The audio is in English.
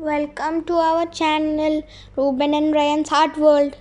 Welcome to our channel Ruben and Ryan's Heart World.